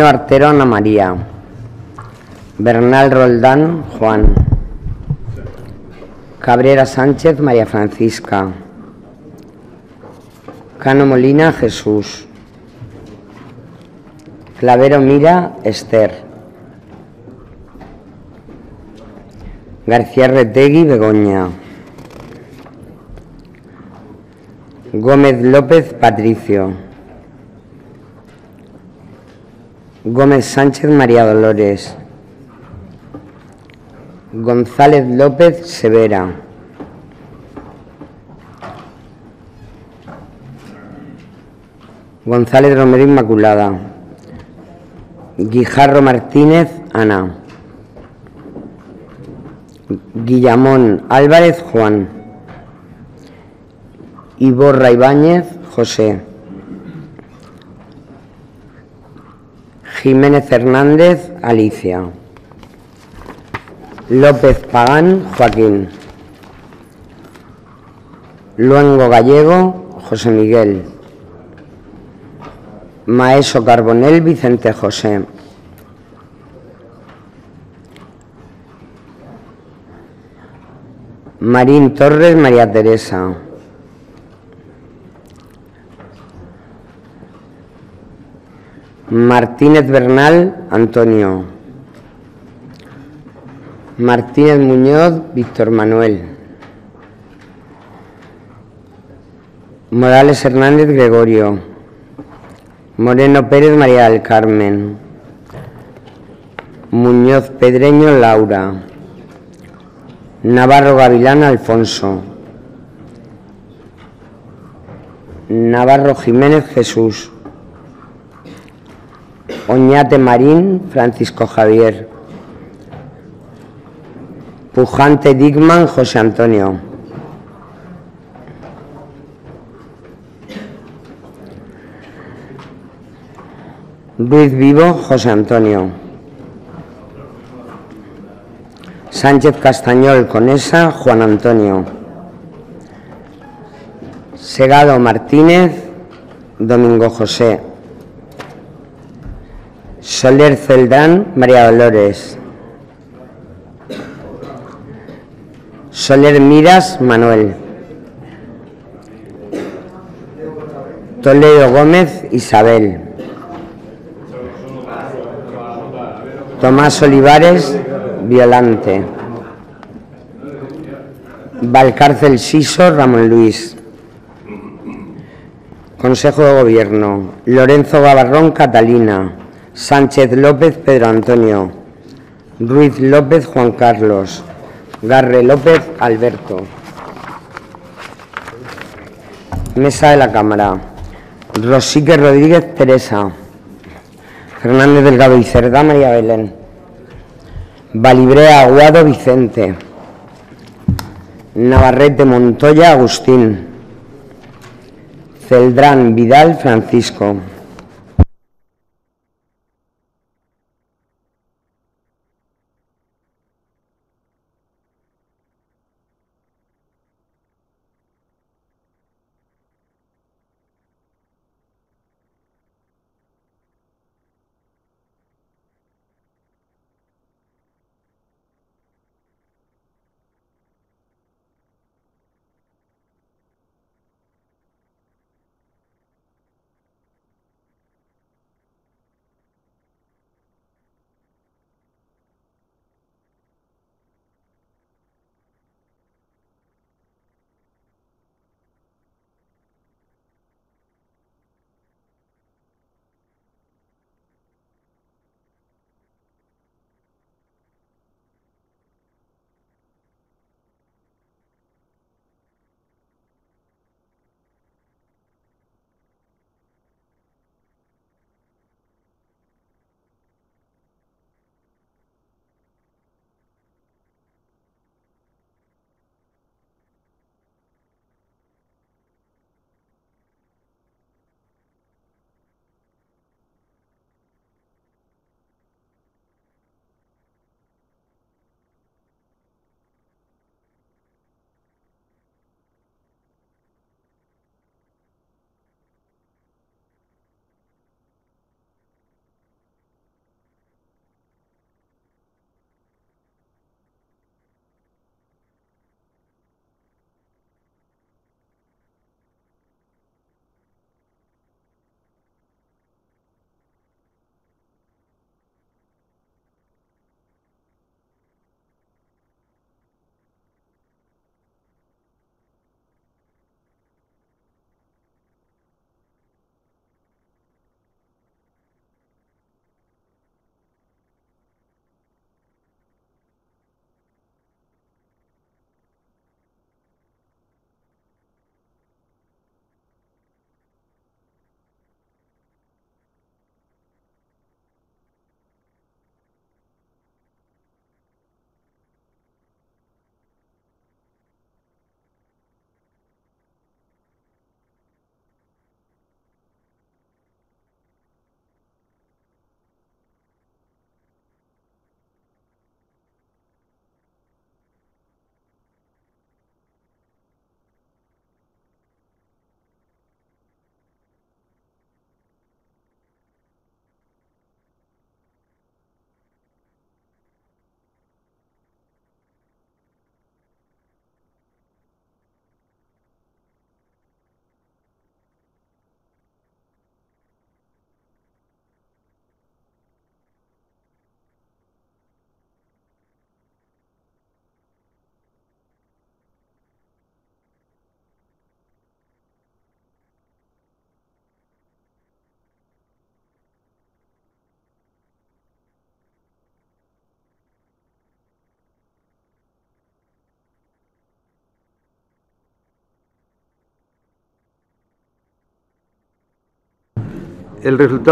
Artero Ana María. Bernal Roldán Juan. Cabrera Sánchez María Francisca. Cano Molina Jesús. Clavero Mira Esther. García Retegui Begoña. Gómez López Patricio. Gómez Sánchez María Dolores. González López Severa. González Romero Inmaculada. Guijarro Martínez Ana. Guillamón Álvarez Juan. Iborra Ibáñez José. Jiménez Hernández Alicia. López Pagán Joaquín. Luengo Gallego José Miguel. Maeso Carbonel Vicente José. Marín Torres María Teresa. Martínez Bernal Antonio. Martínez Muñoz Víctor Manuel. Morales Hernández Gregorio. Moreno Pérez María del Carmen. Muñoz Pedreño Laura. Navarro Gavilán Alfonso. Navarro Jiménez Jesús. Oñate Marín Francisco Javier. Pujante Digman José Antonio. Ruiz Vivo José Antonio. Sánchez Castañol Conesa Juan Antonio. Segado Martínez Domingo José. Soler Celdán María Dolores. Soler Miras Manuel. Toledo Gómez Isabel. Tomás Olivares Violante. Valcárcel Siso Ramón Luis. Consejo de Gobierno. Lorenzo Gavarrón Catalina. Sánchez López Pedro Antonio. Ruiz López Juan Carlos. Garre López Alberto. Mesa de la Cámara. Rosique Rodríguez Teresa. Fernández Delgado y Cerdá María Belén. Valibrea Aguado Vicente. Navarrete Montoya Agustín. Celdrán Vidal Francisco. El resultado